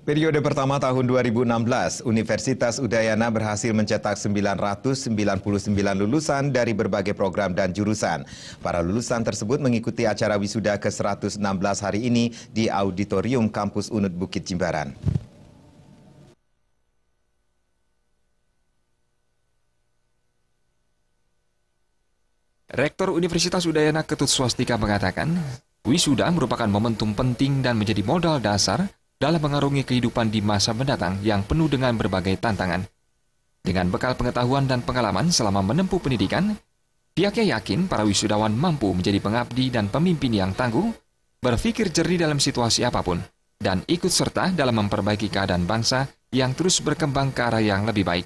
Periode pertama tahun 2016, Universitas Udayana berhasil mencetak 999 lulusan dari berbagai program dan jurusan. Para lulusan tersebut mengikuti acara wisuda ke-116 hari ini di Auditorium Kampus Unut Bukit Jimbaran. Rektor Universitas Udayana Ketut Swastika mengatakan, wisuda merupakan momentum penting dan menjadi modal dasar dalam mengarungi kehidupan di masa mendatang yang penuh dengan berbagai tantangan. Dengan bekal pengetahuan dan pengalaman selama menempuh pendidikan, pihaknya yakin para wisudawan mampu menjadi pengabdi dan pemimpin yang tangguh, berpikir jernih dalam situasi apa pun, dan ikut serta dalam memperbaiki keadaan bangsa yang terus berkembang ke arah yang lebih baik.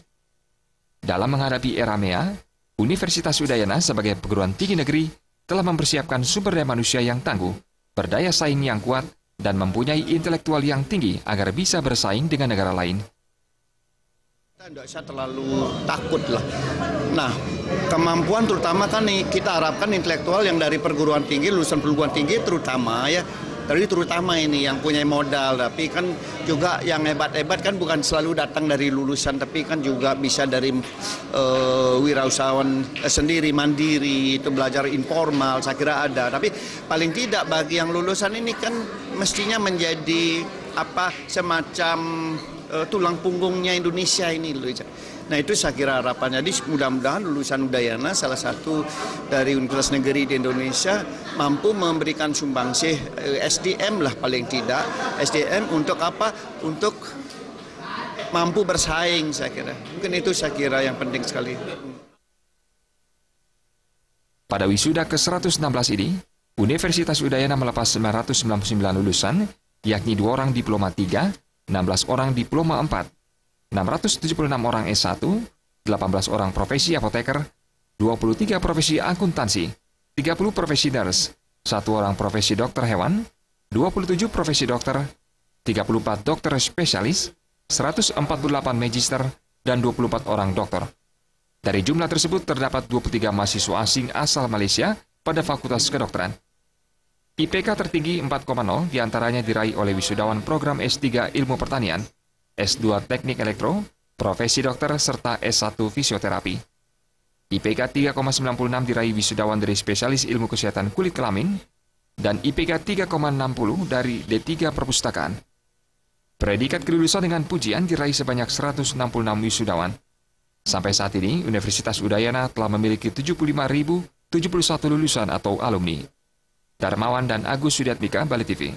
Dalam menghadapi era MEA, Universitas Udayana sebagai perguruan tinggi negeri telah mempersiapkan sumber daya manusia yang tangguh, berdaya saing yang kuat, dan mempunyai intelektual yang tinggi agar bisa bersaing dengan negara lain. Kita tidak usah terlalu takut lah. Nah, kemampuan terutama kan nih, kita harapkan intelektual yang dari perguruan tinggi, lulusan perguruan tinggi terutama ya, Tadi terutama ini yang punya modal, tapi kan juga yang hebat-hebat kan bukan selalu datang dari lulusan, tapi kan juga bisa dari uh, wirausahawan sendiri, mandiri, itu belajar informal, saya kira ada. Tapi paling tidak bagi yang lulusan ini kan mestinya menjadi apa semacam uh, tulang punggungnya Indonesia ini loh. Nah itu saya kira harapannya. Jadi mudah-mudahan lulusan Udayana salah satu dari Universitas Negeri di Indonesia mampu memberikan sumbangsih eh, SDM lah paling tidak. SDM untuk apa? Untuk mampu bersaing saya kira. Mungkin itu saya kira yang penting sekali. Pada wisuda ke-116 ini, Universitas Udayana melepas 999 lulusan, yakni dua orang diploma 3, 16 orang diploma 4, 676 orang S1, 18 orang profesi apoteker, 23 profesi akuntansi, 30 profesi nurse, 1 orang profesi dokter hewan, 27 profesi dokter, 34 dokter spesialis, 148 magister, dan 24 orang dokter. Dari jumlah tersebut terdapat 23 mahasiswa asing asal Malaysia pada Fakultas Kedokteran. IPK tertinggi 4,0 di antaranya diraih oleh wisudawan program S3 Ilmu Pertanian S2 Teknik Elektro, Profesi Dokter, serta S1 Fisioterapi. IPK 3,96 diraih wisudawan dari spesialis ilmu kesehatan kulit kelamin, dan IPK 3,60 dari D3 Perpustakaan. Predikat kelulusan dengan pujian diraih sebanyak 166 wisudawan. Sampai saat ini, Universitas Udayana telah memiliki 75.071 lulusan atau alumni. Darmawan dan Agus Sudiatmika, Bali TV.